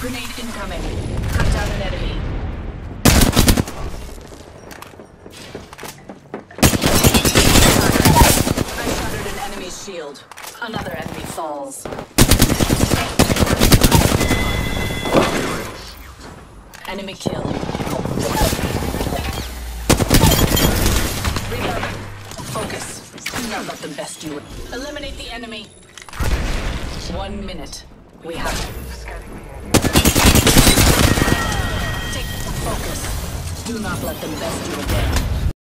Grenade incoming. Cut down an enemy. I shattered an enemy's shield. Another enemy falls. Enemy kill. Not let best you. Eliminate the enemy. One minute. We have to. Take focus. Do not let them best you again.